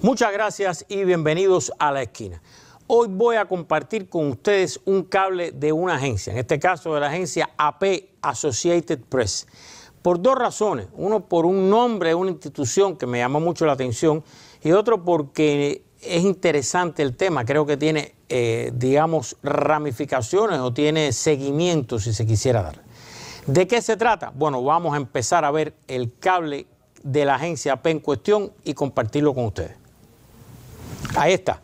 Muchas gracias y bienvenidos a la esquina. Hoy voy a compartir con ustedes un cable de una agencia, en este caso de la agencia AP Associated Press, por dos razones. Uno por un nombre de una institución que me llamó mucho la atención y otro porque es interesante el tema, creo que tiene, eh, digamos, ramificaciones o tiene seguimiento si se quisiera dar. ¿De qué se trata? Bueno, vamos a empezar a ver el cable de la agencia AP en cuestión y compartirlo con ustedes. Ahí está.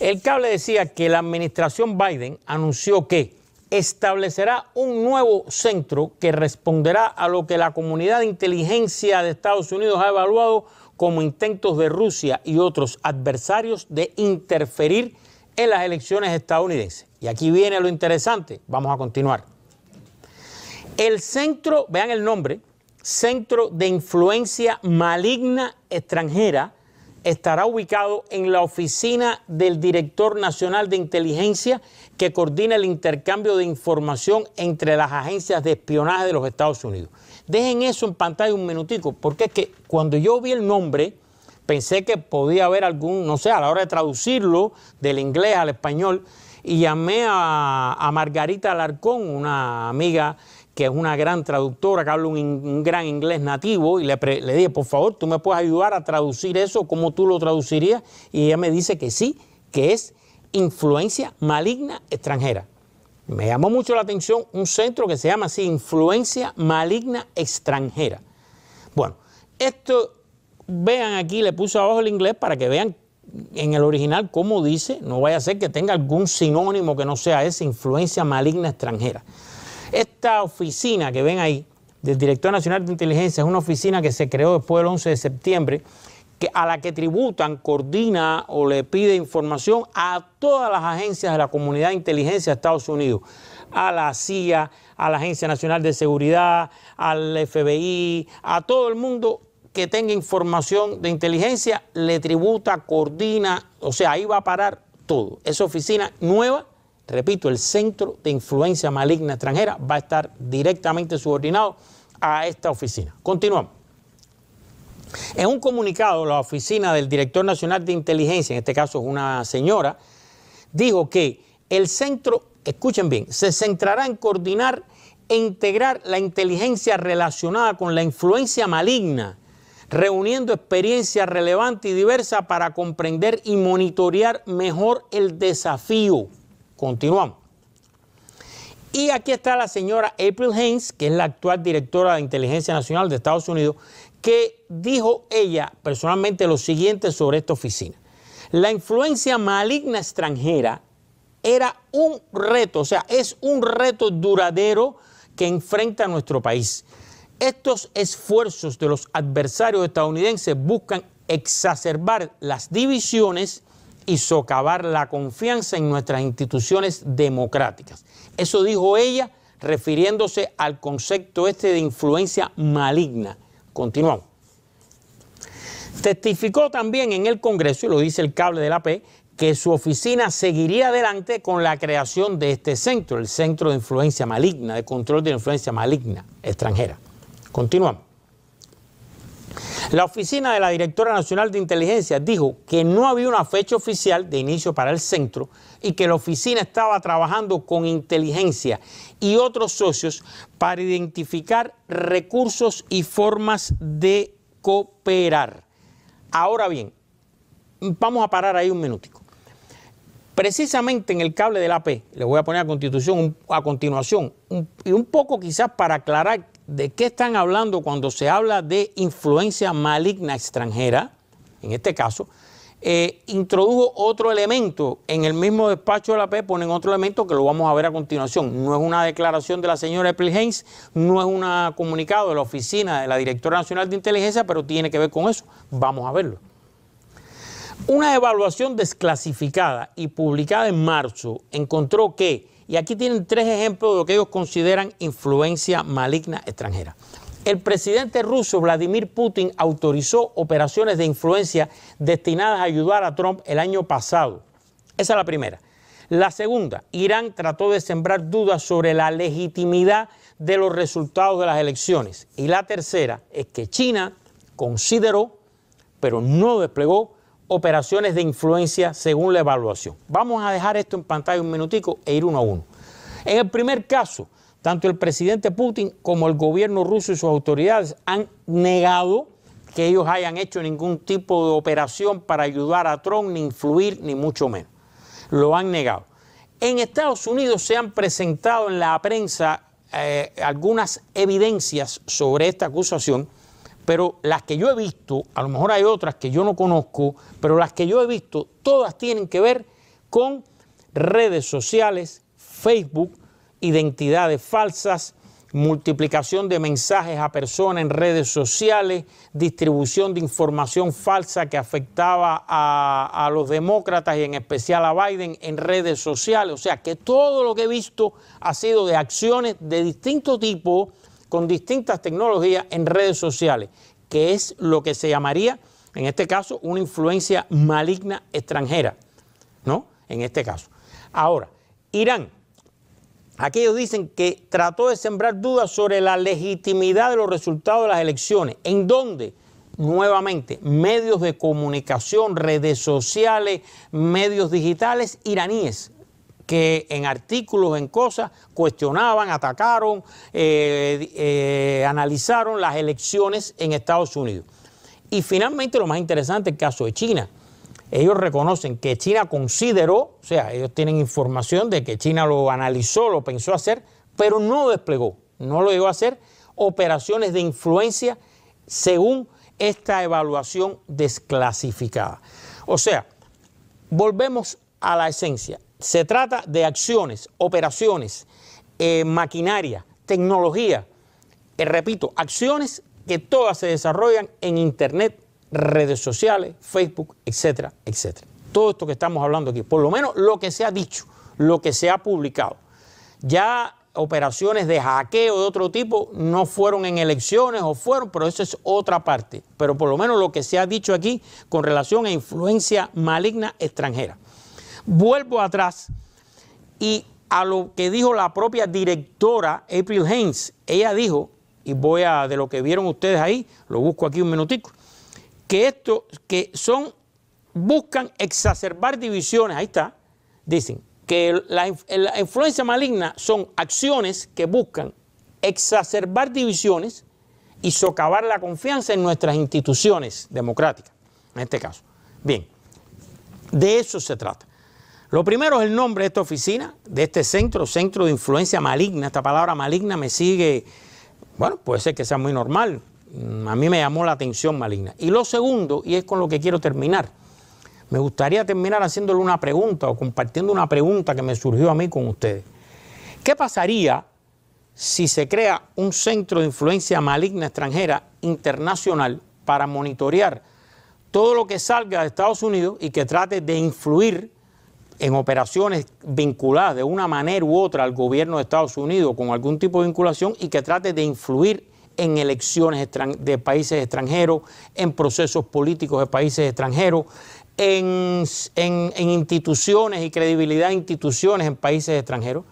El cable decía que la administración Biden anunció que establecerá un nuevo centro que responderá a lo que la comunidad de inteligencia de Estados Unidos ha evaluado como intentos de Rusia y otros adversarios de interferir en las elecciones estadounidenses. Y aquí viene lo interesante, vamos a continuar. El centro, vean el nombre, Centro de Influencia Maligna Extranjera, estará ubicado en la oficina del Director Nacional de Inteligencia que coordina el intercambio de información entre las agencias de espionaje de los Estados Unidos. Dejen eso en pantalla un minutico, porque es que cuando yo vi el nombre, pensé que podía haber algún, no sé, a la hora de traducirlo del inglés al español, y llamé a, Margarita Alarcón, una amiga que es una gran traductora, que habla un, gran inglés nativo, y le, le, dije, por favor, tú me puedes ayudar a traducir eso, ¿cómo tú lo traducirías? Y ella me dice que sí, que es influencia maligna extranjera. Me llamó mucho la atención un centro que se llama así, Influencia Maligna Extranjera. Bueno, esto, vean aquí, le puse abajo el inglés para que vean en el original cómo dice, no vaya a ser que tenga algún sinónimo que no sea esa influencia maligna extranjera. Esta oficina que ven ahí, del Director Nacional de Inteligencia, es una oficina que se creó después del 11 de septiembre a la que tributan, coordina o le pide información a todas las agencias de la comunidad de inteligencia de Estados Unidos, a la CIA, a la Agencia Nacional de Seguridad, al FBI, a todo el mundo que tenga información de inteligencia, le tributa, coordina, o sea, ahí va a parar todo. Esa oficina nueva, repito, el Centro de Influencia Maligna Extranjera va a estar directamente subordinado a esta oficina. Continuamos. En un comunicado, la oficina del director nacional de inteligencia, en este caso es una señora, dijo que el centro, escuchen bien, se centrará en coordinar e integrar la inteligencia relacionada con la influencia maligna, reuniendo experiencias relevantes y diversas para comprender y monitorear mejor el desafío. Continuamos. Y aquí está la señora April Haynes, que es la actual directora de Inteligencia Nacional de Estados Unidos, que dijo ella personalmente lo siguiente sobre esta oficina. La influencia maligna extranjera era un reto, o sea, es un reto duradero que enfrenta nuestro país. Estos esfuerzos de los adversarios estadounidenses buscan exacerbar las divisiones y socavar la confianza en nuestras instituciones democráticas. Eso dijo ella refiriéndose al concepto este de influencia maligna. Continuamos. Testificó también en el Congreso, y lo dice el cable de la P, que su oficina seguiría adelante con la creación de este centro, el Centro de Influencia Maligna, de Control de Influencia Maligna extranjera. Continuamos. La oficina de la Directora Nacional de Inteligencia dijo que no había una fecha oficial de inicio para el centro y que la oficina estaba trabajando con inteligencia y otros socios para identificar recursos y formas de cooperar. Ahora bien, vamos a parar ahí un minutico. Precisamente en el cable de la AP, le voy a poner a, constitución, a continuación, y un poco quizás para aclarar de qué están hablando cuando se habla de influencia maligna extranjera, en este caso, eh, introdujo otro elemento. En el mismo despacho de la P ponen otro elemento que lo vamos a ver a continuación. No es una declaración de la señora April Haynes, no es un comunicado de la oficina de la Directora Nacional de Inteligencia, pero tiene que ver con eso. Vamos a verlo. Una evaluación desclasificada y publicada en marzo encontró que y aquí tienen tres ejemplos de lo que ellos consideran influencia maligna extranjera. El presidente ruso Vladimir Putin autorizó operaciones de influencia destinadas a ayudar a Trump el año pasado. Esa es la primera. La segunda, Irán trató de sembrar dudas sobre la legitimidad de los resultados de las elecciones. Y la tercera es que China consideró, pero no desplegó, operaciones de influencia según la evaluación. Vamos a dejar esto en pantalla un minutico e ir uno a uno. En el primer caso, tanto el presidente Putin como el gobierno ruso y sus autoridades han negado que ellos hayan hecho ningún tipo de operación para ayudar a Trump, ni influir, ni mucho menos. Lo han negado. En Estados Unidos se han presentado en la prensa eh, algunas evidencias sobre esta acusación, pero las que yo he visto, a lo mejor hay otras que yo no conozco, pero las que yo he visto, todas tienen que ver con redes sociales, Facebook, identidades falsas, multiplicación de mensajes a personas en redes sociales, distribución de información falsa que afectaba a, los demócratas y en especial a Biden en redes sociales. O sea que todo lo que he visto ha sido de acciones de distinto tipo, con distintas tecnologías en redes sociales, que es lo que se llamaría, en este caso, una influencia maligna extranjera, ¿no? En este caso. Ahora, Irán Aquellos dicen que trató de sembrar dudas sobre la legitimidad de los resultados de las elecciones. ¿En dónde? Nuevamente, medios de comunicación, redes sociales, medios digitales iraníes que en artículos, en cosas, cuestionaban, atacaron, eh, eh, analizaron las elecciones en Estados Unidos. Y finalmente, lo más interesante, el caso de China ellos reconocen que China consideró, o sea, ellos tienen información de que China lo analizó, lo pensó hacer, pero no desplegó, no lo llegó a hacer operaciones de influencia según esta evaluación desclasificada. O sea, volvemos a la esencia. Se trata de acciones, operaciones, eh, maquinaria, tecnología. Eh, repito, acciones que todas se desarrollan en Internet redes sociales, Facebook, etcétera, etcétera. Todo esto que estamos hablando aquí, por lo menos lo que se ha dicho, lo que se ha publicado. Ya operaciones de hackeo de otro tipo no fueron en elecciones o fueron, pero eso es otra parte. Pero por lo menos lo que se ha dicho aquí con relación a influencia maligna extranjera. Vuelvo atrás y a lo que dijo la propia directora April Haynes. Ella dijo, y voy a, de lo que vieron ustedes ahí, lo busco aquí un minutico, que esto, que son, buscan exacerbar divisiones, ahí está, dicen que la, influencia maligna son acciones que buscan exacerbar divisiones y socavar la confianza en nuestras instituciones democráticas, en este caso. Bien, de eso se trata. Lo primero es el nombre de esta oficina, de este centro, centro de influencia maligna. Esta palabra maligna me sigue, bueno, puede ser que sea muy normal, Mm, a mí me llamó la atención maligna. Y lo segundo, y es con lo que quiero terminar, me gustaría terminar haciéndole una pregunta o compartiendo una pregunta que me surgió a mí con ustedes. ¿Qué pasaría si se crea un centro de influencia maligna extranjera internacional para monitorear todo lo que salga de Estados Unidos y que trate de influir en operaciones vinculadas de una manera u otra al gobierno de Estados Unidos con algún tipo de vinculación y que trate de influir en elecciones de países extranjeros, en procesos políticos de países extranjeros, en, instituciones y credibilidad de instituciones en países extranjeros.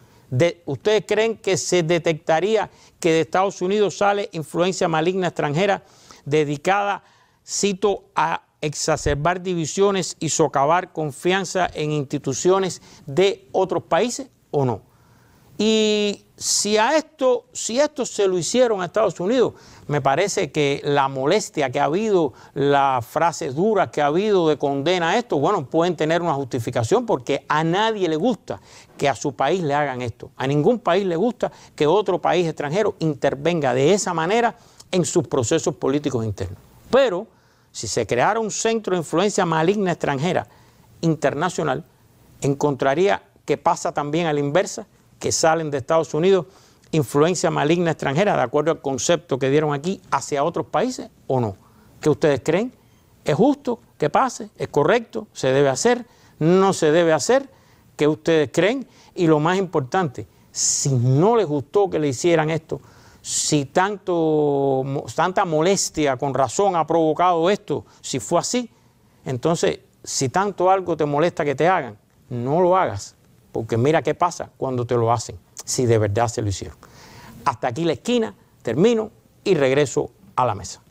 ¿Ustedes creen que se detectaría que de Estados Unidos sale influencia maligna extranjera dedicada, cito, a exacerbar divisiones y socavar confianza en instituciones de otros países o no? Y si a esto, si esto se lo hicieron a Estados Unidos, me parece que la molestia que ha habido, las frases duras que ha habido de condena a esto, bueno, pueden tener una justificación porque a nadie le gusta que a su país le hagan esto. A ningún país le gusta que otro país extranjero intervenga de esa manera en sus procesos políticos internos. Pero si se creara un centro de influencia maligna extranjera internacional, encontraría que pasa también a la inversa, que salen de Estados Unidos, influencia maligna extranjera, de acuerdo al concepto que dieron aquí, hacia otros países o no? ¿Qué ustedes creen? ¿Es justo que pase? ¿Es correcto? ¿Se debe hacer? ¿No se debe hacer? ¿Qué ustedes creen? Y lo más importante, si no les gustó que le hicieran esto, si tanto, tanta molestia con razón ha provocado esto, si fue así, entonces si tanto algo te molesta que te hagan, no lo hagas. Porque mira qué pasa cuando te lo hacen, si de verdad se lo hicieron. Hasta aquí la esquina, termino y regreso a la mesa.